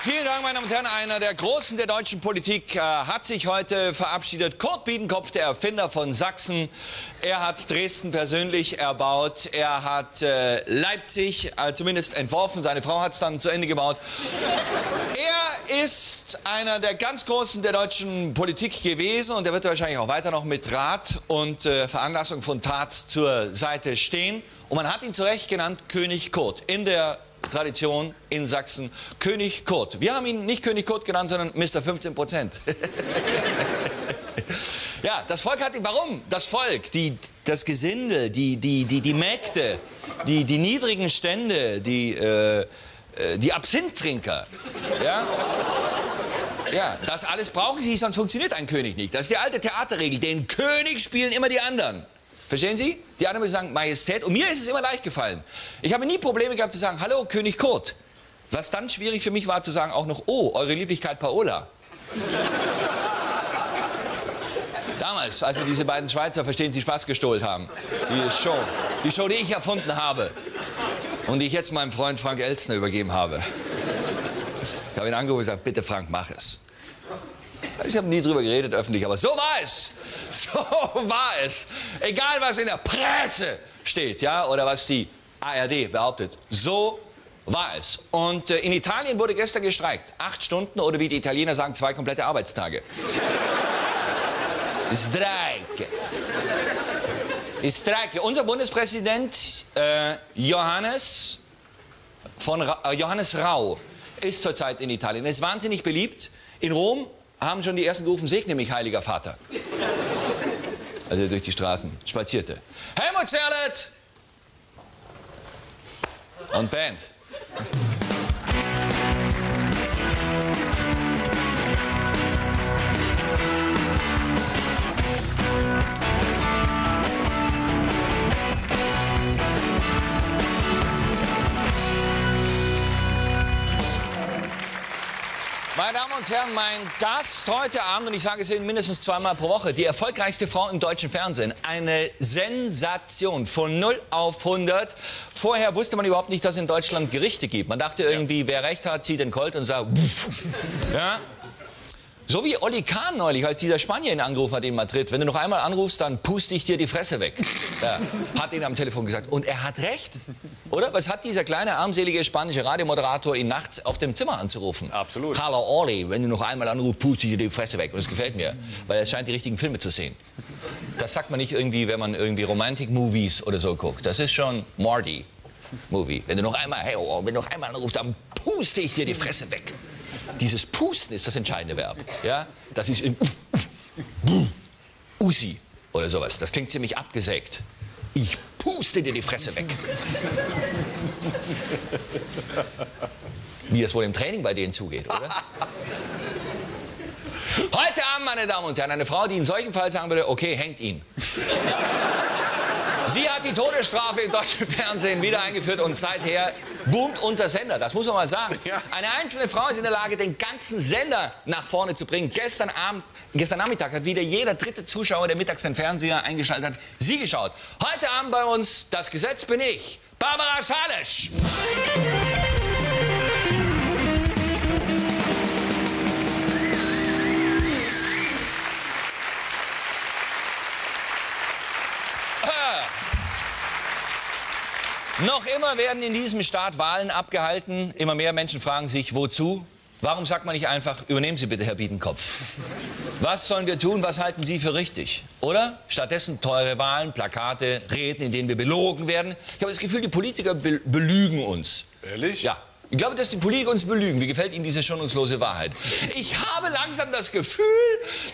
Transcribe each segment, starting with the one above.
Vielen Dank, meine Damen und Herren. Einer der Großen der deutschen Politik äh, hat sich heute verabschiedet. Kurt Biedenkopf, der Erfinder von Sachsen. Er hat Dresden persönlich erbaut. Er hat äh, Leipzig äh, zumindest entworfen. Seine Frau hat es dann zu Ende gebaut. Er ist einer der ganz Großen der deutschen Politik gewesen und er wird wahrscheinlich auch weiter noch mit Rat und äh, Veranlassung von Tat zur Seite stehen. Und man hat ihn zu Recht genannt König Kurt in der Tradition in Sachsen. König Kurt. Wir haben ihn nicht König Kurt genannt, sondern Mr. 15 Prozent. ja, das Volk hat ihn. Warum? Das Volk, die, das Gesindel, die, die, die, die Mägde, die, die niedrigen Stände, die, äh, äh die Absinthtrinker. Ja? Ja, das alles brauchen sie, sonst funktioniert ein König nicht. Das ist die alte Theaterregel. Den König spielen immer die anderen. Verstehen Sie? Die anderen müssen sagen Majestät. Und mir ist es immer leicht gefallen. Ich habe nie Probleme gehabt zu sagen, hallo, König Kurt. Was dann schwierig für mich war zu sagen auch noch, oh, eure Lieblichkeit Paola. Damals, als wir diese beiden Schweizer, verstehen Sie, Spaß gestohlen haben. Die Show. Die Show, die ich erfunden habe. Und die ich jetzt meinem Freund Frank Elstner übergeben habe. Ich habe ihn angerufen und gesagt, bitte Frank, mach es. Ich habe nie drüber geredet öffentlich, aber so war es. So war es. Egal, was in der Presse steht, ja, oder was die ARD behauptet. So war es. Und äh, in Italien wurde gestern gestreikt. Acht Stunden oder wie die Italiener sagen, zwei komplette Arbeitstage. Streik. Streik. Unser Bundespräsident äh, Johannes, von Ra äh, Johannes Rau ist zurzeit in Italien. Er ist wahnsinnig beliebt. In Rom haben schon die ersten gerufen, segne mich, heiliger Vater. Also durch die Straßen spazierte. Helmut Zerlett! Und Band. Und Herren, mein Gast heute Abend, und ich sage es Ihnen mindestens zweimal pro Woche, die erfolgreichste Frau im deutschen Fernsehen. Eine Sensation von 0 auf 100. Vorher wusste man überhaupt nicht, dass es in Deutschland Gerichte gibt. Man dachte irgendwie, wer recht hat, zieht den Colt und sagt, ja. So wie Olli Kahn neulich, als dieser Spanier ihn angerufen hat in Madrid. Wenn du noch einmal anrufst, dann puste ich dir die Fresse weg. Ja, hat ihn am Telefon gesagt. Und er hat recht. Oder? Was hat dieser kleine, armselige spanische Radiomoderator ihn nachts auf dem Zimmer anzurufen? Absolut. Hallo Olli, wenn du noch einmal anrufst, puste ich dir die Fresse weg. Und das gefällt mir, weil er scheint die richtigen Filme zu sehen. Das sagt man nicht irgendwie, wenn man irgendwie Romantic-Movies oder so guckt. Das ist schon Marty. Movie. Wenn du noch einmal, hey, oh, wenn du noch einmal anrufst, dann puste ich dir die Fresse weg. Dieses Pusten ist das entscheidende Verb. Ja? Das ist in Usi oder sowas. Das klingt ziemlich abgesägt. Ich puste dir die Fresse weg. Wie das wohl im Training bei denen zugeht, oder? Heute Abend, meine Damen und Herren, eine Frau, die in solchen Fall sagen würde, okay, hängt ihn. Sie hat die Todesstrafe im deutschen Fernsehen wieder eingeführt und seither boomt unser Sender. Das muss man mal sagen. Eine einzelne Frau ist in der Lage, den ganzen Sender nach vorne zu bringen. Gestern Abend, gestern Nachmittag hat wieder jeder dritte Zuschauer, der mittags den Fernseher eingeschaltet hat, sie geschaut. Heute Abend bei uns, das Gesetz bin ich, Barbara Salisch. Noch immer werden in diesem Staat Wahlen abgehalten. Immer mehr Menschen fragen sich, wozu? Warum sagt man nicht einfach, übernehmen Sie bitte, Herr Biedenkopf? Was sollen wir tun? Was halten Sie für richtig? Oder? Stattdessen teure Wahlen, Plakate, Reden, in denen wir belogen werden. Ich habe das Gefühl, die Politiker be belügen uns. Ehrlich? Ja. Ich glaube, dass die Politiker uns belügen. Wie gefällt Ihnen diese schonungslose Wahrheit? Ich habe langsam das Gefühl,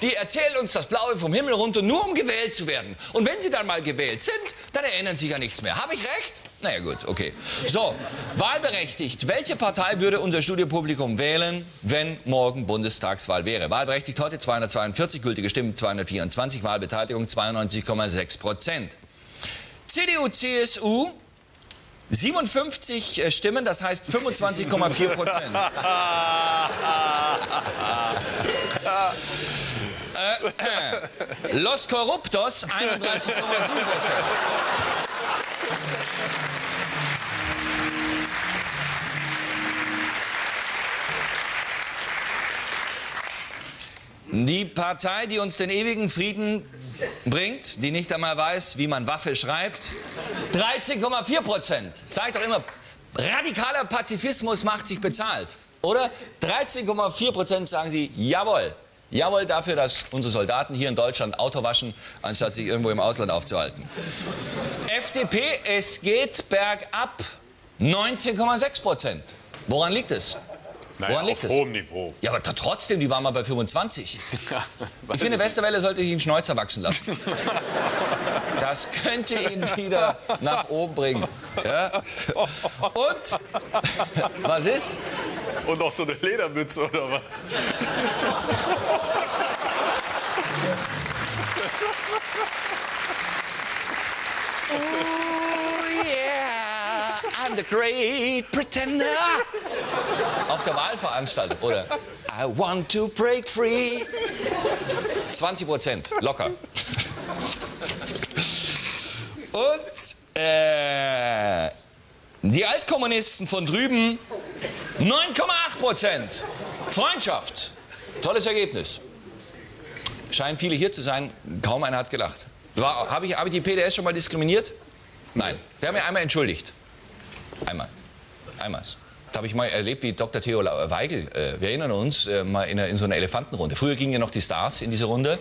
die erzählen uns das Blaue vom Himmel runter, nur um gewählt zu werden. Und wenn sie dann mal gewählt sind, dann erinnern sie sich an nichts mehr. Habe ich recht? Naja gut, okay. So, wahlberechtigt. Welche Partei würde unser Studiopublikum wählen, wenn morgen Bundestagswahl wäre? Wahlberechtigt heute 242, gültige Stimmen 224, Wahlbeteiligung 92,6 Prozent. CDU, CSU 57 äh, Stimmen, das heißt 25,4 Prozent. äh, äh. Los Corruptos 31,7 Prozent. Die Partei, die uns den ewigen Frieden bringt, die nicht einmal weiß, wie man Waffe schreibt, 13,4 Prozent. Ich doch immer, radikaler Pazifismus macht sich bezahlt. Oder? 13,4 Prozent sagen sie, jawohl. Jawohl dafür, dass unsere Soldaten hier in Deutschland Auto waschen, anstatt sich irgendwo im Ausland aufzuhalten. FDP, es geht bergab 19,6 Prozent. Woran liegt es? Naja, Woran liegt auf es? hohem Niveau. Ja, aber trotzdem, die waren mal bei 25. Ich finde, Westerwelle sollte sich einen Schnäuzer wachsen lassen. Das könnte ihn wieder nach oben bringen. Ja? Und, was ist? Und auch so eine Ledermütze oder was? Oh yeah, I'm the great pretender. Auf der Wahlveranstaltung, oder? I want to break free. 20 Prozent, locker. Und äh, die Altkommunisten von drüben 9,8 Prozent. Freundschaft. Tolles Ergebnis. Scheinen viele hier zu sein. Kaum einer hat gelacht. Habe ich, hab ich die PDS schon mal diskriminiert? Nein. Wir haben ja einmal entschuldigt. Einmal. Einmal. Das habe ich mal erlebt, wie Dr. Theo La- Weigel, äh, wir erinnern uns, äh, mal in, in so einer Elefantenrunde. Früher gingen ja noch die Stars in diese Runde,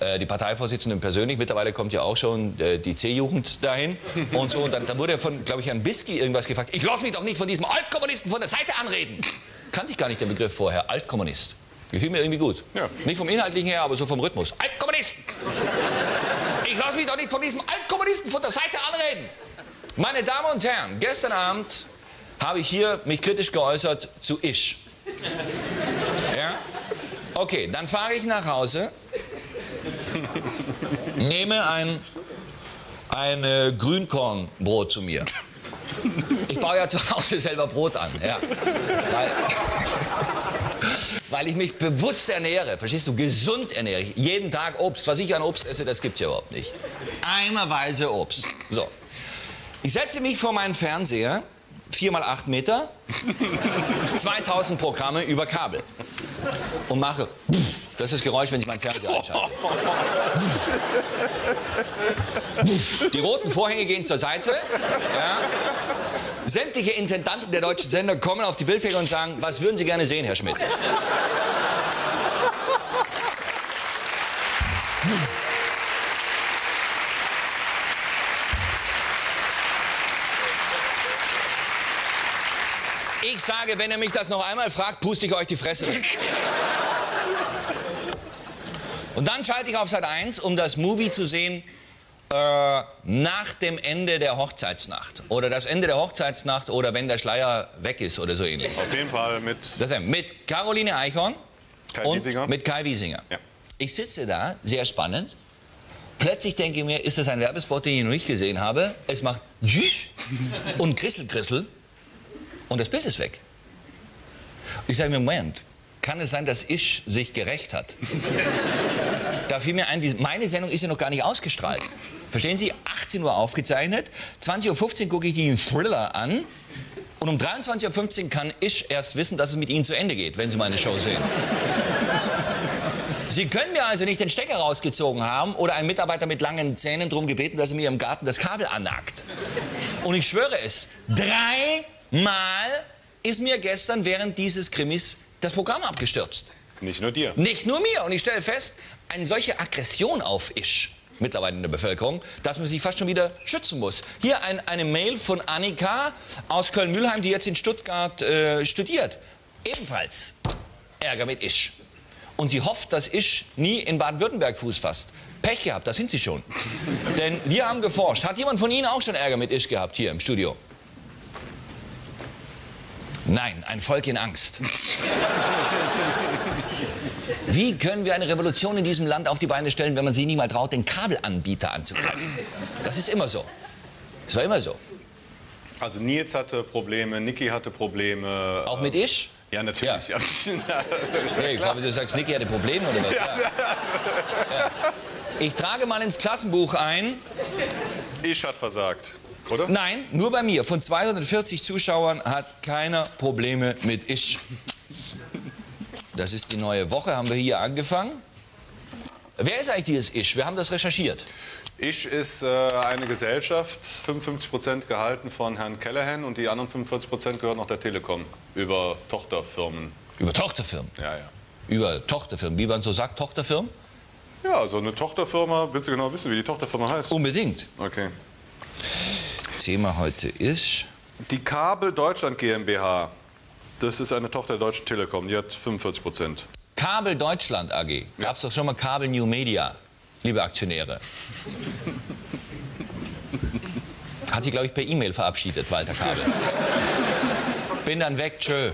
äh, die Parteivorsitzenden persönlich. Mittlerweile kommt ja auch schon äh, die C-Jugend dahin und so. Und dann, dann wurde er von, glaube ich, Herrn Biski irgendwas gefragt. Ich lasse mich doch nicht von diesem Altkommunisten von der Seite anreden. Kannte ich gar nicht den Begriff vorher, Altkommunist. Gefiel mir irgendwie gut. Ja. Nicht vom Inhaltlichen her, aber so vom Rhythmus. Altkommunisten! Ich lasse mich doch nicht von diesem Altkommunisten von der Seite anreden. Meine Damen und Herren, gestern Abend habe ich hier mich kritisch geäußert zu Isch. Ja? Okay, dann fahre ich nach Hause, nehme ein, ein äh, Grünkornbrot zu mir. Ich baue ja zu Hause selber Brot an. Ja. Weil, weil ich mich bewusst ernähre, verstehst du, gesund ernähre. Ich jeden Tag Obst. Was ich an Obst esse, das gibt's ja überhaupt nicht. Eimerweise Obst. So. Ich setze mich vor meinen Fernseher, 4 mal 8 Meter, 2000 Programme über Kabel und mache. Das ist das Geräusch, wenn ich meinen Fernseher einschalte. Die roten Vorhänge gehen zur Seite. Ja. Sämtliche Intendanten der deutschen Sender kommen auf die Bildfläche und sagen, was würden Sie gerne sehen, Herr Schmidt? Ich sage, wenn er mich das noch einmal fragt, puste ich euch die Fresse weg. Und dann schalte ich auf Sat 1, um das Movie zu sehen äh, nach dem Ende der Hochzeitsnacht. Oder das Ende der Hochzeitsnacht oder wenn der Schleier weg ist oder so ähnlich. Auf jeden Fall mit Das ist mit Caroline Eichhorn Kai und Wiesinger. mit Kai Wiesinger. Ja. Ich sitze da, sehr spannend. Plötzlich denke ich mir, ist das ein Werbespot, den ich noch nicht gesehen habe? Es macht und Grissel, Grissel und das Bild ist weg. Ich sage mir, Moment, kann es sein, dass Isch sich gerecht hat? Da fiel mir ein, die, meine Sendung ist ja noch gar nicht ausgestrahlt. Verstehen Sie? 18 Uhr aufgezeichnet, 20.15 Uhr gucke ich den Thriller an und um 23.15 Uhr kann Isch erst wissen, dass es mit Ihnen zu Ende geht, wenn Sie meine Show sehen. Sie können mir also nicht den Stecker rausgezogen haben oder einen Mitarbeiter mit langen Zähnen darum gebeten, dass er mir im Garten das Kabel annagt. Und ich schwöre es, dreimal ist mir gestern während dieses Krimis das Programm abgestürzt. Nicht nur dir. Nicht nur mir. Und ich stelle fest, eine solche Aggression auf Isch mittlerweile in der Bevölkerung, dass man sich fast schon wieder schützen muss. Hier ein, eine Mail von Annika aus Köln-Mülheim, die jetzt in Stuttgart äh, studiert. Ebenfalls Ärger mit Isch. Und sie hofft, dass Isch nie in Baden-Württemberg Fuß fasst. Pech gehabt, das sind sie schon. Denn wir haben geforscht. Hat jemand von Ihnen auch schon Ärger mit Isch gehabt hier im Studio? Nein, ein Volk in Angst. Wie können wir eine Revolution in diesem Land auf die Beine stellen, wenn man sich nie mal traut, den Kabelanbieter anzugreifen? Das ist immer so. Das war immer so. Also Nils hatte Probleme, Niki hatte Probleme. Auch mit Isch? Ja, natürlich. Ja. Hey, ich glaube, du sagst, Niki hatte Probleme oder was? Ja. Ja. Ich trage mal ins Klassenbuch ein. Ich hat versagt, oder? Nein, nur bei mir. Von 240 Zuschauern hat keiner Probleme mit Isch. Das ist die neue Woche, haben wir hier angefangen. Wer ist eigentlich dieses Isch? Wir haben das recherchiert. Ich ist äh, eine Gesellschaft, 55 Prozent gehalten von Herrn Callahan und die anderen 45 Prozent gehören noch der Telekom über Tochterfirmen. Über Tochterfirmen? Ja, ja. Über Tochterfirmen. Wie man so sagt, Tochterfirmen? Ja, so eine Tochterfirma, willst du genau wissen, wie die Tochterfirma heißt? Unbedingt. Okay. Thema heute ist... Die Kabel Deutschland GmbH. Das ist eine Tochter der Deutschen Telekom, die hat 45 Prozent. Kabel Deutschland AG. Gab es doch schon mal Kabel New Media, liebe Aktionäre. Hat sich, glaube ich, per E-Mail verabschiedet, Walter Kabel. Bin dann weg, tschö.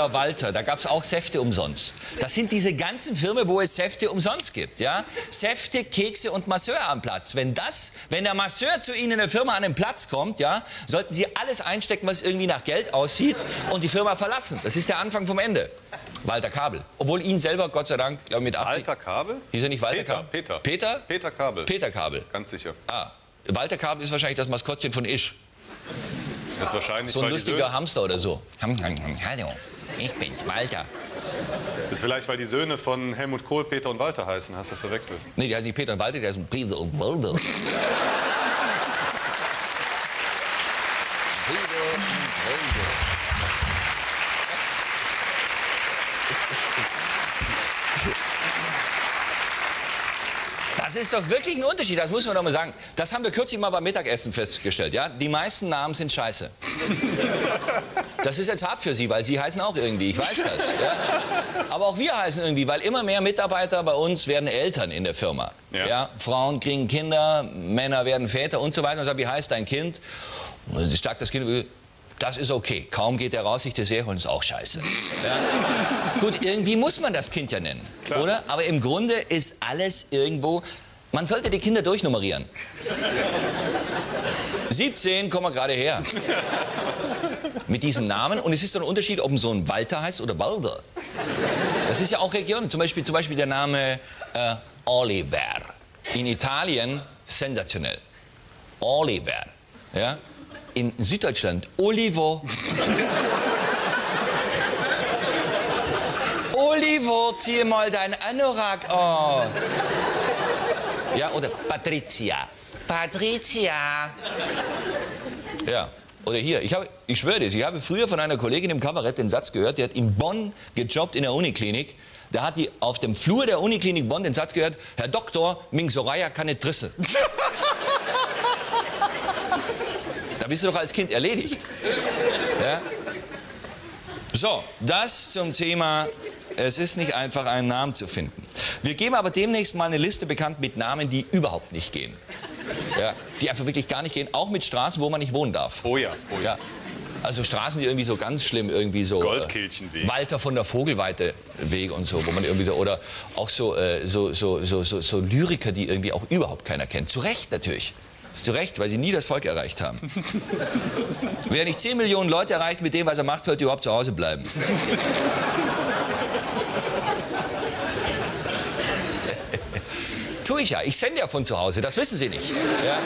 Euer Walter, da gab es auch Säfte umsonst. Das sind diese ganzen Firmen, wo es Säfte umsonst gibt. Ja? Säfte, Kekse und Masseur am Platz. Wenn das, wenn der Masseur zu Ihnen in der Firma an den Platz kommt, ja, sollten Sie alles einstecken, was irgendwie nach Geld aussieht und die Firma verlassen. Das ist der Anfang vom Ende. Walter Kabel. Obwohl ihn selber, Gott sei Dank, glaube mit 80... Walter Kabel? Hieß er nicht Walter Peter, Kabel? Peter. Peter? Peter Kabel. Peter Kabel. Ganz sicher. Ah, Walter Kabel ist wahrscheinlich das Maskottchen von Isch. Das ist wahrscheinlich, So ein lustiger Hamster oder so. Hallo, ich bin's, Walter. das ist vielleicht, weil die Söhne von Helmut Kohl Peter und Walter heißen. Hast du das verwechselt? Nee, der heißt nicht Peter und Walter, und Walter. Peter und Walter. Das ist doch wirklich ein Unterschied, das muss man doch mal sagen. Das haben wir kürzlich mal beim Mittagessen festgestellt. Ja? Die meisten Namen sind scheiße. Das ist jetzt hart für Sie, weil Sie heißen auch irgendwie, ich weiß das. Ja? Aber auch wir heißen irgendwie, weil immer mehr Mitarbeiter bei uns werden Eltern in der Firma. Ja. Ja. Frauen kriegen Kinder, Männer werden Väter und so weiter. Und sagt, wie heißt dein Kind? Und sagt das Kind, das ist okay. Kaum geht er raus, sich Dessert holen, ist auch scheiße. Ja? Gut, irgendwie muss man das Kind ja nennen, Klar. oder? Aber im Grunde ist alles irgendwo. Man sollte die Kinder durchnummerieren. 17, komm mal gerade her. Mit diesem Namen. Und es ist doch ein Unterschied, ob ein Sohn Walter heißt oder Walder. Das ist ja auch Region. Zum Beispiel, zum Beispiel der Name äh, Oliver. In Italien sensationell. Oliver. Ja? In Süddeutschland Olivo. Olivo, zieh mal dein Anorak an. Ja, oder Patricia. Patricia. Ja, oder hier. Ich, ich schwöre das, ich habe früher von einer Kollegin im Kabarett den Satz gehört, die hat in Bonn gejobbt in der Uniklinik. Da hat die auf dem Flur der Uniklinik Bonn den Satz gehört, Herr Doktor, Ming Soraya kann nicht Trisse. da bist du doch als Kind erledigt. Ja? So, das zum Thema, es ist nicht einfach, einen Namen zu finden. Wir geben aber demnächst mal eine Liste bekannt mit Namen, die überhaupt nicht gehen. Ja, die einfach wirklich gar nicht gehen, auch mit Straßen, wo man nicht wohnen darf. Oh ja. Oh ja. Ja. Also Straßen, die irgendwie so ganz schlimm irgendwie so. äh, Goldkehlchenweg. Walter von der Vogelweide Weg und so, wo man irgendwie so, oder auch so, äh, so, so, so, so, so Lyriker, die irgendwie auch überhaupt keiner kennt. Zu Recht natürlich. Zu Recht, weil sie nie das Volk erreicht haben. Wer nicht 10 Millionen Leute erreicht mit dem, was er macht, sollte überhaupt zu Hause bleiben. Tue ich ja. Ich sende ja von zu Hause, das wissen Sie nicht. Ja? Ja.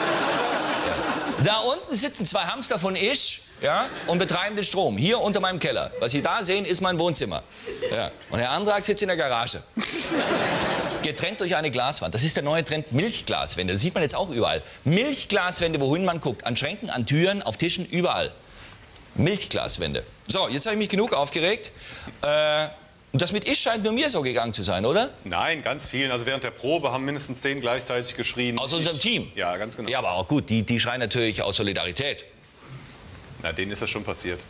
Da unten sitzen zwei Hamster von Isch ja, und betreiben den Strom. Hier unter meinem Keller. Was Sie da sehen, ist mein Wohnzimmer. Ja. Und Herr Antrag sitzt in der Garage. Getrennt durch eine Glaswand. Das ist der neue Trend Milchglaswände. Das sieht man jetzt auch überall. Milchglaswände, wohin man guckt. An Schränken, an Türen, auf Tischen, überall. Milchglaswände. So, jetzt habe ich mich genug aufgeregt. Äh, und das mit Isch scheint nur mir so gegangen zu sein, oder? Nein, ganz vielen. Also während der Probe haben mindestens zehn gleichzeitig geschrien. Aus unserem Team. Ja, ganz genau. Ja, aber auch gut, die, die schreien natürlich aus Solidarität. Na, denen ist das schon passiert.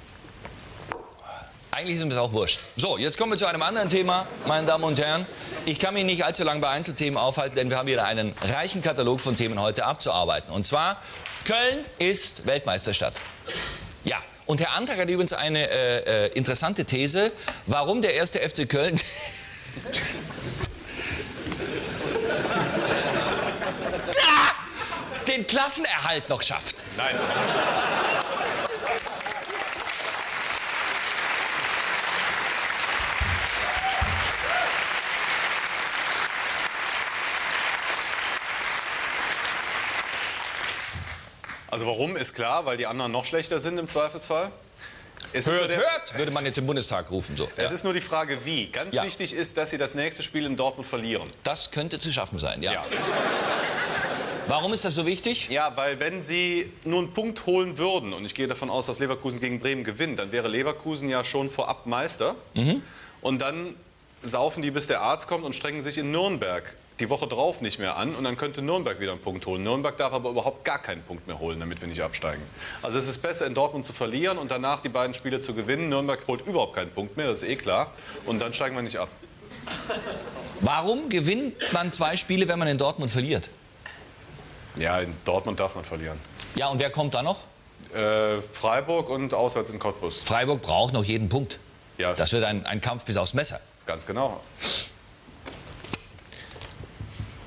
Eigentlich ist mir das auch wurscht. So, jetzt kommen wir zu einem anderen Thema, meine Damen und Herren. Ich kann mich nicht allzu lange bei Einzelthemen aufhalten, denn wir haben wieder einen reichen Katalog von Themen heute abzuarbeiten. Und zwar, Köln ist Weltmeisterstadt. Ja, und Herr Antrag hat übrigens eine äh, äh, interessante These, warum der erste FC Köln... den Klassenerhalt noch schafft. Nein. Also warum ist klar, weil die anderen noch schlechter sind im Zweifelsfall. Es Hört, der- hört, würde man jetzt im Bundestag rufen. So. Es Ja. ist nur die Frage, wie. Ganz Ja. wichtig ist, dass sie das nächste Spiel in Dortmund verlieren. Das könnte zu schaffen sein, ja. Ja. Warum ist das so wichtig? Ja, weil wenn sie nur einen Punkt holen würden, und ich gehe davon aus, dass Leverkusen gegen Bremen gewinnt, dann wäre Leverkusen ja schon vorab Meister. Und dann saufen die, bis der Arzt kommt und strengen sich in Nürnberg die Woche drauf nicht mehr an. Und dann könnte Nürnberg wieder einen Punkt holen. Nürnberg darf aber überhaupt gar keinen Punkt mehr holen, damit wir nicht absteigen. Also es ist besser, in Dortmund zu verlieren und danach die beiden Spiele zu gewinnen. Nürnberg holt überhaupt keinen Punkt mehr, das ist eh klar. Und dann steigen wir nicht ab. Warum gewinnt man zwei Spiele, wenn man in Dortmund verliert? Ja, in Dortmund darf man verlieren. Ja, und wer kommt da noch? Äh, Freiburg und auswärts in Cottbus. Freiburg braucht noch jeden Punkt. Ja, Das wird ein, ein Kampf bis aufs Messer. ganz genau.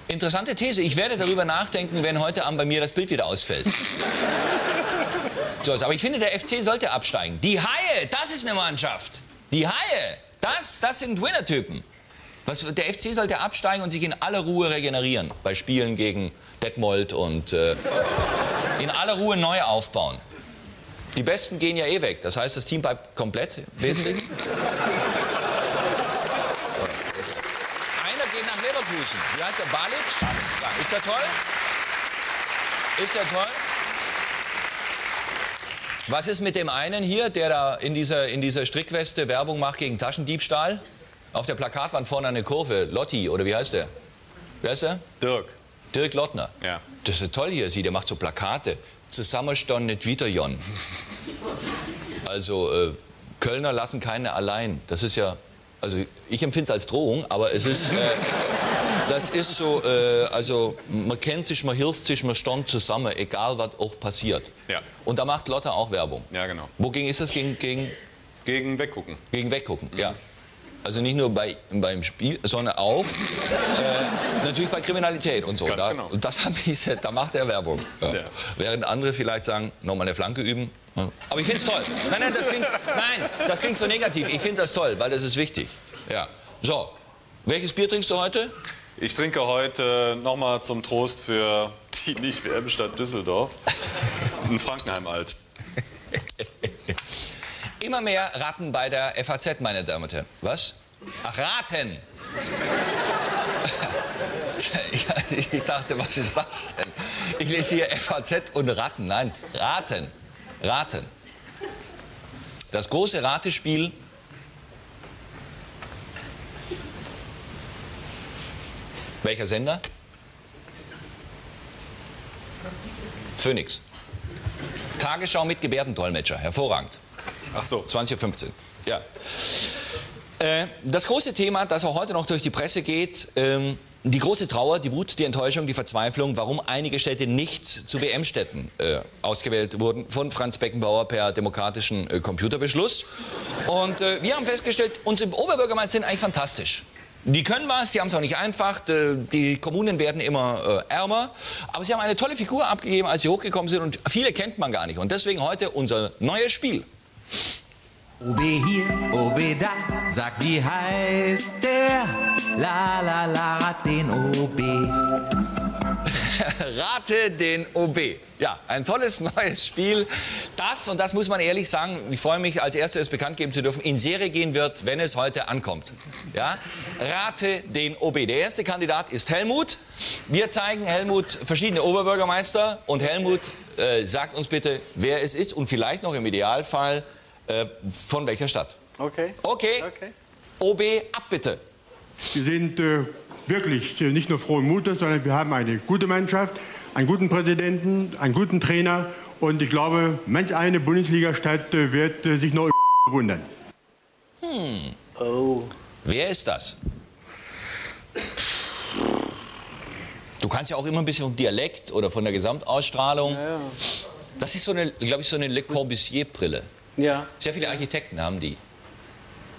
Interessante These. Ich werde darüber nachdenken, wenn heute Abend bei mir das Bild wieder ausfällt. So, aber ich finde, der FC sollte absteigen. Die Haie, das ist eine Mannschaft. Die Haie, das, das sind Winnertypen. Was, der FC sollte absteigen und sich in aller Ruhe regenerieren. Bei Spielen gegen Detmold und äh, in aller Ruhe neu aufbauen. Die Besten gehen ja eh weg. Das heißt, das Team bleibt komplett, im Wesentlichen. Einer geht nach Leverkusen. Wie heißt der? Balic? Ja, ist der toll? Ist der toll? Was ist mit dem einen hier, der da in dieser, in dieser Strickweste Werbung macht gegen Taschendiebstahl? Auf der Plakatwand vorne eine Kurve. Lotti, oder wie heißt der? Wer ist der? Dirk. Dirk Lottner. Ja. Das ist toll hier, sie, der macht so Plakate. Zusammenstehen nicht wieder, Jon. Also, äh, Kölner lassen keine allein. Das ist ja, also ich empfinde es als Drohung, aber es ist, äh, das ist so, äh, also man kennt sich, man hilft sich, man stand zusammen, egal was auch passiert. Ja. Und da macht Lotte auch Werbung. Ja, genau. Wogegen ist das? Gegen, gegen, Gegen Weggucken. gegen Weggucken, ja. Also nicht nur bei, beim Spiel, sondern auch äh, natürlich bei Kriminalität und so. Ganz da, genau. und das haben diese, da macht er Werbung. Ja. Ja. Während andere vielleicht sagen, nochmal eine Flanke üben. Ja. Aber ich finde es toll. Nein, nein, das klingt, nein, das klingt so negativ. Ich finde das toll, weil das ist wichtig. Ja. So, welches Bier trinkst du heute? Ich trinke heute nochmal zum Trost für die Nicht-WM-Stadt Düsseldorf ein Frankenheim alt. Immer mehr Ratten bei der FAZ, meine Damen und Herren. Was? Ach, Raten. Ich dachte, was ist das denn? Ich lese hier FAZ und Ratten. Nein, Raten. Raten. Das große Ratespiel. Welcher Sender? Phoenix. Tagesschau mit Gebärdendolmetscher. Hervorragend. Ach so. 20.15 Uhr. Ja. Äh, das große Thema, das auch heute noch durch die Presse geht, ähm, die große Trauer, die Wut, die Enttäuschung, die Verzweiflung, warum einige Städte nicht zu WM-Städten äh, ausgewählt wurden von Franz Beckenbauer per demokratischen äh, Computerbeschluss. Und äh, wir haben festgestellt, unsere Oberbürgermeister sind eigentlich fantastisch. Die können was, die haben es auch nicht einfach. Die Kommunen werden immer äh, ärmer. Aber sie haben eine tolle Figur abgegeben, als sie hochgekommen sind. Und viele kennt man gar nicht. Und deswegen heute unser neues Spiel. OB hier, OB da, sag wie heißt der? La la la, rat den OB. Rate den OB. Ja, ein tolles neues Spiel. Das, und das muss man ehrlich sagen, ich freue mich, als erstes es bekannt geben zu dürfen, in Serie gehen wird, wenn es heute ankommt. Ja? Rate den OB. Der erste Kandidat ist Helmut. Wir zeigen Helmut verschiedene Oberbürgermeister und Helmut äh, sagt uns bitte, wer es ist und vielleicht noch im Idealfall äh, von welcher Stadt. Okay. Okay? Okay. OB, ab bitte. Wir sind äh, wirklich äh, nicht nur frohen Mutes, sondern wir haben eine gute Mannschaft, einen guten Präsidenten, einen guten Trainer. Und ich glaube, manch eine Bundesliga-Stadt äh, wird äh, sich noch wundern. Oh. Wer ist das? Du kannst ja auch immer ein bisschen vom Dialekt oder von der Gesamtausstrahlung. Ja. Das ist so eine, glaube ich, so eine Le Corbusier-Brille. Ja. Sehr viele Architekten haben die.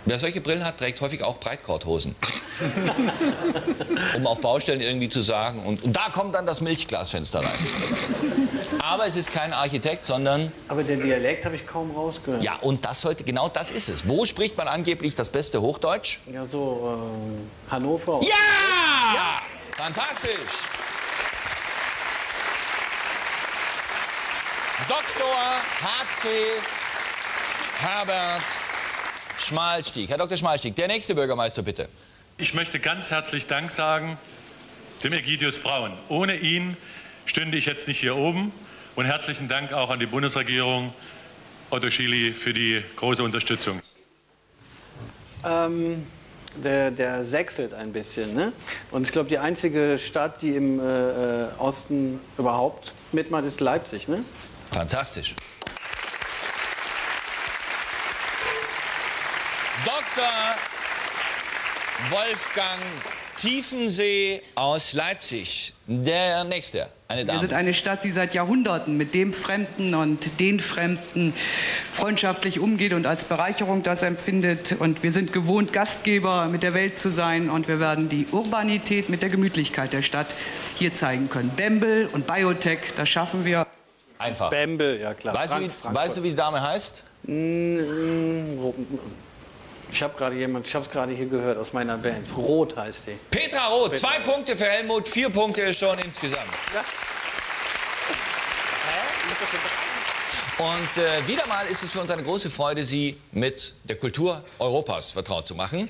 Wer solche Brillen hat, trägt häufig auch Breitkorthosen. um auf Baustellen irgendwie zu sagen. Und, und da kommt dann das Milchglasfenster rein. Aber es ist kein Architekt, sondern Aber den Dialekt habe ich kaum rausgehört. ja, und das sollte genau das ist es. Wo spricht man angeblich das beste Hochdeutsch? Ja, so ähm, Hannover. Ja! Fantastisch! Dr. H.C. Herbert Schmalstieg. Herr Dr. Schmalstieg, der nächste Bürgermeister bitte. Ich möchte ganz herzlich Dank sagen dem Egidius Braun. Ohne ihn stünde ich jetzt nicht hier oben. Und herzlichen Dank auch an die Bundesregierung, Otto Schily, für die große Unterstützung. Ähm, der, der sächselt ein bisschen. Ne? Und ich glaube, die einzige Stadt, die im äh, äh, Osten überhaupt mitmacht, ist Leipzig. Ne? Fantastisch. Dr. Wolfgang Tiefensee aus Leipzig. Der nächste, eine Wir sind Dame. eine Stadt, die seit Jahrhunderten mit dem Fremden und den Fremden freundschaftlich umgeht und als Bereicherung das empfindet. Und wir sind gewohnt, Gastgeber mit der Welt zu sein. Und wir werden die Urbanität mit der Gemütlichkeit der Stadt hier zeigen können. Bembel und Biotech, das schaffen wir. Einfach. Bembel, ja klar. Weißt du, Frank- wie, Frankfurt. weißt du, wie die Dame heißt? Ich habe gerade jemand, ich habe es gerade hier gehört aus meiner Band. Rot heißt die. Petra Roth. Zwei Punkte für Helmut, vier Punkte schon insgesamt. Und äh, wieder mal ist es für uns eine große Freude, Sie mit der Kultur Europas vertraut zu machen.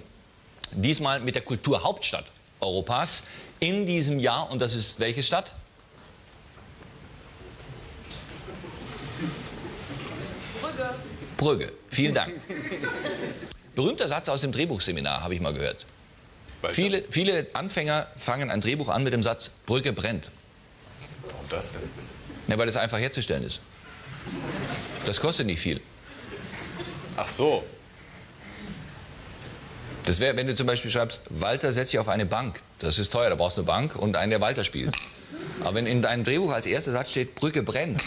Diesmal mit der Kulturhauptstadt Europas in diesem Jahr. Und das ist welche Stadt? Brügge. Brügge. Vielen Dank. Berühmter Satz aus dem Drehbuchseminar, habe ich mal gehört. Viele, viele Anfänger fangen ein Drehbuch an mit dem Satz, Brücke brennt. Warum das denn? Ja, weil es einfach herzustellen ist. Das kostet nicht viel. Ach so. Das wäre, wenn du zum Beispiel schreibst, Walter setzt sich auf eine Bank. Das ist teuer, da brauchst du eine Bank und einen, der Walter spielt. Aber wenn in deinem Drehbuch als erster Satz steht, Brücke brennt.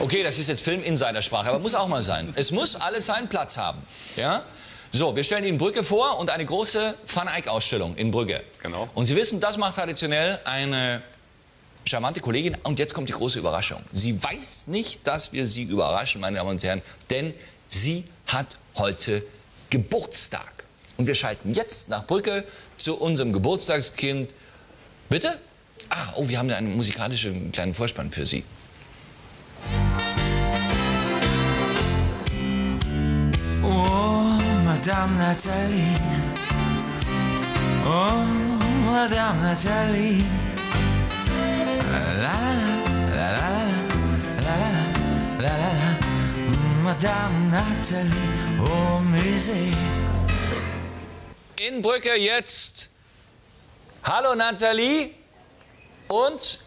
Okay, das ist jetzt Film-Insidersprache, aber muss auch mal sein. Es muss alles seinen Platz haben. Ja? So, wir stellen Ihnen Brücke vor und eine große Van Eyck-Ausstellung in Brügge. Genau. Und Sie wissen, das macht traditionell eine charmante Kollegin. Und jetzt kommt die große Überraschung. Sie weiß nicht, dass wir sie überraschen, meine Damen und Herren, denn sie hat heute Geburtstag. Und wir schalten jetzt nach Brücke zu unserem Geburtstagskind. Bitte? Ah, oh, wir haben ja einen musikalischen kleinen Vorspann für Sie. Madame Nathalie. Oh, Madame Nathalie. La la la, la la la, la la la, la la la. Madame Nathalie au Musée. In Brücke jetzt. Hallo Nathalie und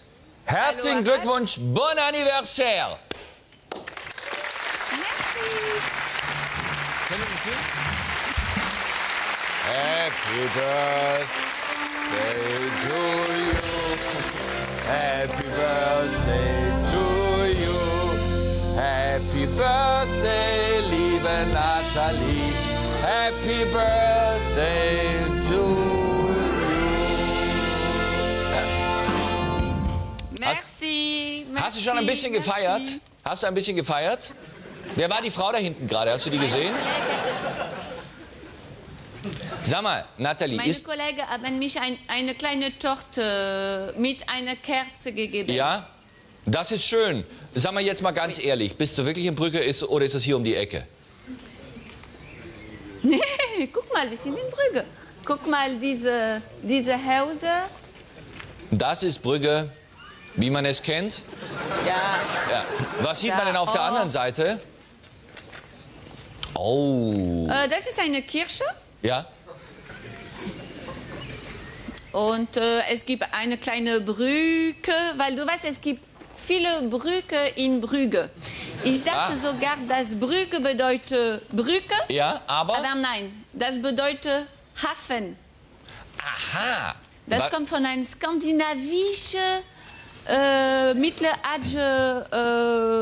herzlichen Hallo, Glückwunsch, bon anniversaire. Happy birthday to you. Happy birthday to you. Happy birthday, liebe Nathalie. Happy birthday to you. Merci. Hast du schon ein bisschen merci. gefeiert? Hast du ein bisschen gefeiert? Wer war die Frau da hinten gerade? Hast du die gesehen? Sag mal, Nathalie, Meine ist. Kollegen haben mich ein, eine kleine Torte mit einer Kerze gegeben. Ja? Das ist schön. Sag mal jetzt mal ganz ehrlich, bist du wirklich in Brücke ist, oder ist das hier um die Ecke? Guck mal, wir sind in Brügge. Guck mal, diese, diese Häuser. Das ist Brügge, wie man es kennt. Ja, Ja. Was sieht Da, man denn auf der oh. anderen Seite? Oh. äh, das ist eine Kirche. Ja? Und äh, es gibt eine kleine Brücke, weil du weißt, es gibt viele Brücke in Brügge. Ich dachte Ah. sogar, dass Brücke bedeutet Brücke. Ja, aber. Aber nein, das bedeutet Hafen. Aha. Das kommt von einem skandinavischen äh, mittelalter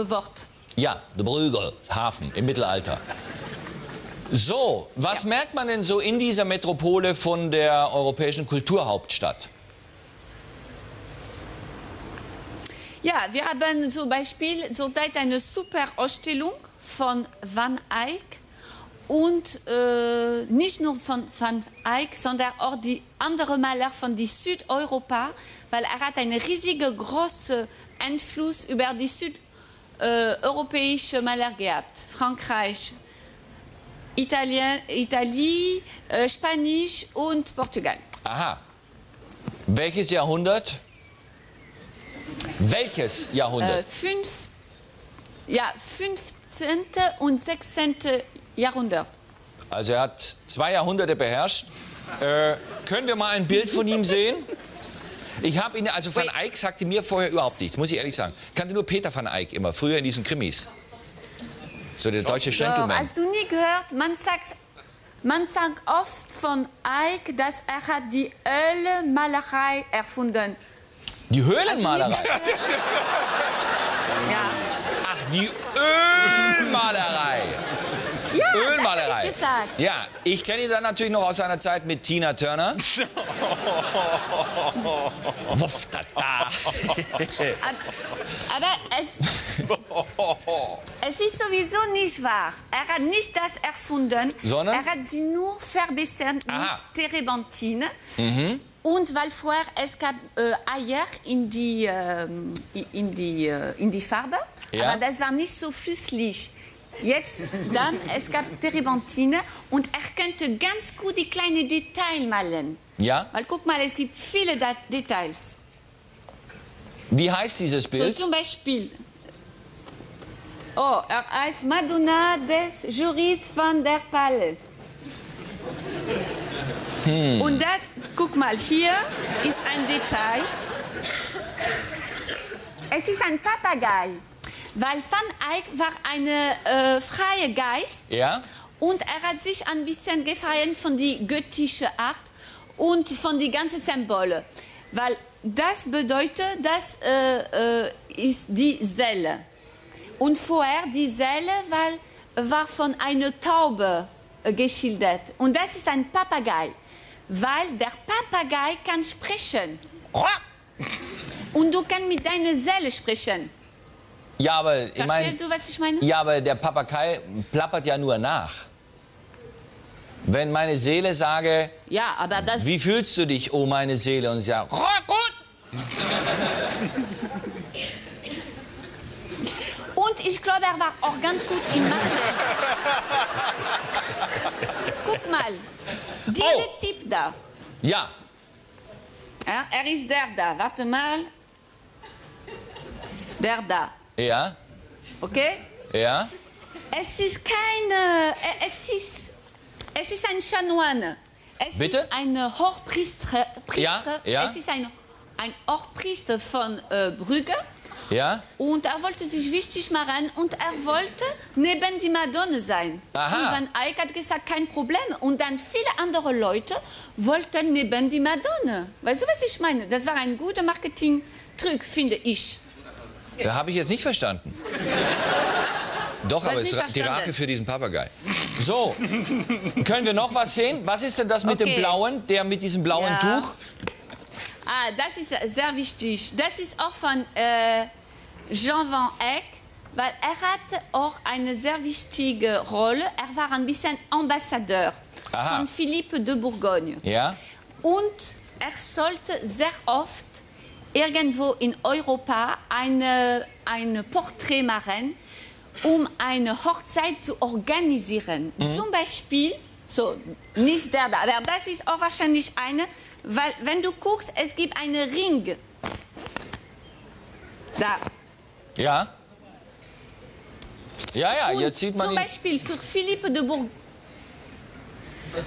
äh, Wort. Ja, der Brügge, Hafen im Mittelalter. So, was merkt man denn so in dieser Metropole von der europäischen Kulturhauptstadt? Ja, wir haben zum Beispiel zurzeit eine super Ausstellung von Van Eyck und äh, nicht nur von Van Eyck, sondern auch die anderen Maler von die Südeuropa, weil er hat einen riesigen großen Einfluss über die Südeuropa äh, europäische Maler gehabt. Frankreich, Italien, Italie, äh, Spanisch und Portugal. Aha. Welches Jahrhundert? Welches Äh, Jahrhundert? fünf, ja, 15. und 16. Jahrhundert. Also er hat zwei Jahrhunderte beherrscht. Äh, können wir mal ein Bild von ihm sehen? Ich habe ihn, also Van Eyck sagte mir vorher überhaupt nichts, muss ich ehrlich sagen. Ich kannte nur Peter Van Eyck immer, früher in diesen Krimis. So der deutsche Gentleman. hast du nie gehört? Man sagt, man sagt oft von Eick, dass er hat die Ölmalerei erfunden. Die Höhlenmalerei. Ja, Ach, die Ölmalerei. ja das hab Ölmalerei. ich gesagt. Ja, ich kenne ihn dann natürlich noch aus seiner Zeit mit Tina Turner. Wuff, da, da. Aber es, es ist sowieso nicht wahr. Er hat nicht das erfunden. Sondern? Er hat sie nur verbessert Aha. mit Terebentine. Und weil vorher es gab äh, Eier in die, ähm, in, die, äh, in die Farbe, Ja. aber das war nicht so flüssig. Jetzt dann, es gab Terebentine und er könnte ganz gut die kleinen Details malen. Ja, Weil guck mal, es gibt viele Details. wie heißt dieses So Bild? zum Beispiel. Oh, er heißt Madonna des Juris van der Palle. Und das, guck mal, hier ist ein Detail. Es ist ein Papagei, weil Van Eyck war ein äh, freier Geist Ja, und er hat sich ein bisschen gefreut von der göttischen Art und von den ganzen Symbolen. Weil das bedeutet, das äh, äh, ist die Seele. Und vorher, die Seele weil, war von einer Taube äh, geschildert. Und das ist ein Papagei, weil der Papagei kann sprechen. Und du kannst mit deiner Seele sprechen. Ja, aber ich meine, Verstehst du, was ich meine? ja, aber der Papagei plappert ja nur nach. Wenn meine Seele sage, Ja, aber das... wie fühlst du dich, oh meine Seele, und ich sage, oh, gut. Und ich glaube, er war auch ganz gut im Mathe. Guck mal, dieser Oh. Typ da, Ja, ja, er ist der da, warte mal. Der da, ja, okay? ja. Es ist keine, äh, es ist, es ist ein Chanoine. Es Bitte? ist ein Hochpriester, Ja, ja. es ist ein, ein Hochpriester von äh, Brügge. Ja? Und er wollte sich wichtig machen und er wollte neben die Madonna sein. Aha. Und Van Eyck hat gesagt, kein Problem. Und dann viele andere Leute wollten neben die Madonna. Weißt du, was ich meine? Das war ein guter Marketing-Trick, finde ich. Da habe ich jetzt nicht verstanden. Doch, aber es ist die. Rache für diesen Papagei. So, können wir noch was sehen? Was ist denn das mit dem Okay. Blauen, der mit diesem blauen Ja. Tuch? Ah, das ist sehr wichtig. Das ist auch von äh, Jean Van Eyck, weil er hatte auch eine sehr wichtige Rolle. Er war ein bisschen Ambassadeur Aha. von Philippe de Bourgogne. Ja? Und er sollte sehr oft irgendwo in Europa eine, ein Porträt machen, um eine Hochzeit zu organisieren. Zum Beispiel, so nicht der da, aber das ist auch wahrscheinlich eine, weil wenn du guckst, es gibt einen Ring. Da. Ja? Ja, ja, Und jetzt sieht man zum. Beispiel für Philippe de Bourgogne.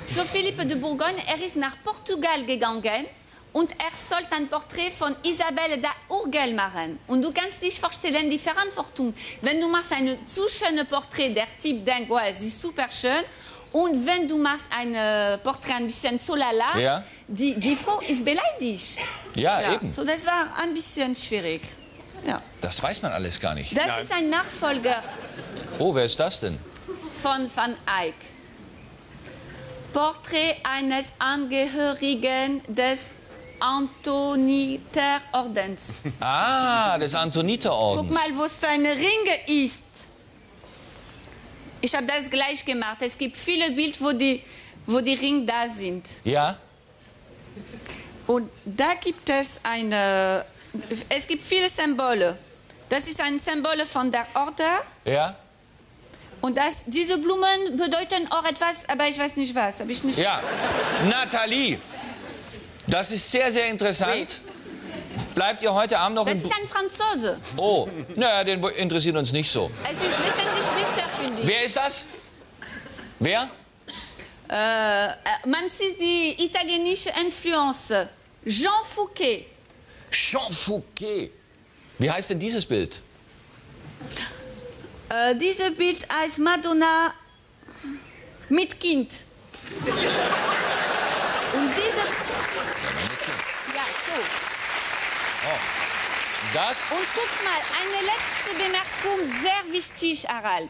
Für Philippe de Bourgogne, er ist nach Portugal gegangen und er sollte ein Porträt von Isabelle da Urgel machen. Und du kannst dich vorstellen, die Verantwortung. Wenn du machst ein zu schönes Porträt, der Typ denkt, wow, es ist super schön. Und wenn du machst ein Porträt ein bisschen so lala, Ja. die, die Frau ist beleidigt. Ja, eben. So, das war ein bisschen schwierig. Ja. Das weiß man alles gar nicht. Das ist ein Nachfolger Oh, wer ist das denn? von Van Eyck. Porträt eines Angehörigen des Antoniterordens. Ah, des Guck Antoniterordens. mal, wo seine Ringe ist. Ich habe das gleich gemacht. Es gibt viele Bilder, wo die, wo die Ringe da sind. Ja? Und da gibt es eine. Es gibt viele Symbole. Das ist ein Symbol von der Order. Ja? Und das, diese Blumen bedeuten auch etwas, aber ich weiß nicht was. Hab ich nicht Ja. Nathalie, das ist sehr, sehr interessant. Bleibt ihr heute Abend noch Das in... ist ein Franzose. Oh, naja, den interessiert uns nicht so. Es ist wesentlich besser, finde ich. Wer ist das? Wer? Äh, äh, man sieht die italienische Influence. Jean Fouquet. Jean Fouquet. Wie heißt denn dieses Bild? Äh, dieses Bild als Madonna mit Kind. Und diese. Ja, so. Das? Und guck mal, eine letzte Bemerkung, sehr wichtig, Harald.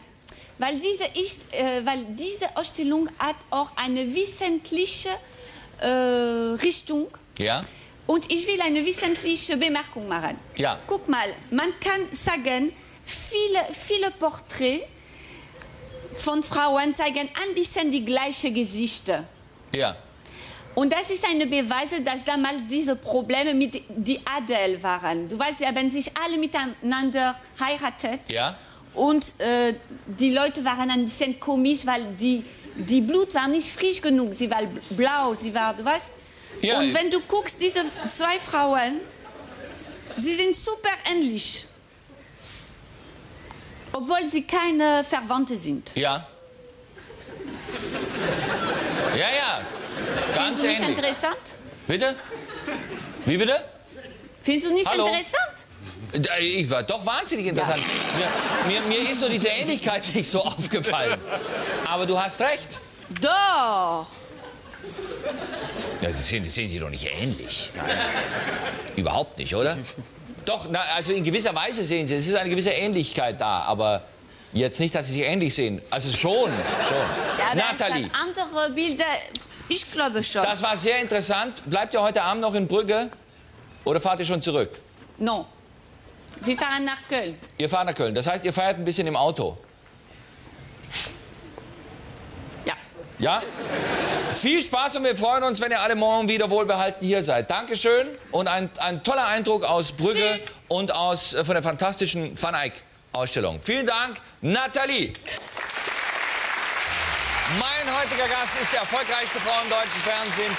Weil diese, ist, äh, weil diese Ausstellung hat auch eine wissenschaftliche äh, Richtung. Ja? Und ich will eine wissenschaftliche Bemerkung machen. Ja. Guck mal, man kann sagen, viele, viele Porträts von Frauen zeigen ein bisschen die gleichen Gesichter. Ja. Und das ist ein Beweis, dass damals diese Probleme mit die Adel waren. Du weißt, sie haben sich alle miteinander heiratet. Ja? Und äh, die Leute waren ein bisschen komisch, weil die, die Blut war nicht frisch genug. Sie war blau, sie war, du weißt? Ja, Und wenn du guckst, diese zwei Frauen, sie sind super ähnlich. Obwohl sie keine Verwandte sind. Ja? Ja, ja. Ganz Findest du nicht ähnlich. interessant? Bitte? Wie bitte? Findest du nicht Hallo? interessant? Ich war doch wahnsinnig interessant. Mir, mir, mir ist nur diese Ähnlichkeit nicht so aufgefallen. Aber du hast recht. Doch! Ja, das sehen, das sehen Sie doch nicht ähnlich. Überhaupt nicht, oder? Doch, na, also in gewisser Weise sehen Sie, es ist eine gewisse Ähnlichkeit da, aber jetzt nicht, dass Sie sich ähnlich sehen. Also schon, schon. Ja, Nathalie, andere Bilder, ich glaube schon. das war sehr interessant. Bleibt ihr heute Abend noch in Brügge oder fahrt ihr schon zurück? Non. Wir fahren nach Köln. Ihr fahrt nach Köln. Das heißt, ihr feiert ein bisschen im Auto. Ja. Ja? Viel Spaß und wir freuen uns, wenn ihr alle morgen wieder wohlbehalten hier seid. Dankeschön und ein, ein toller Eindruck aus Brügge Tschüss. und aus, äh, von der fantastischen Van Eyck Ausstellung. Vielen Dank, Nathalie. Mein heutiger Gast ist der erfolgreichste Frau im deutschen Fernsehen.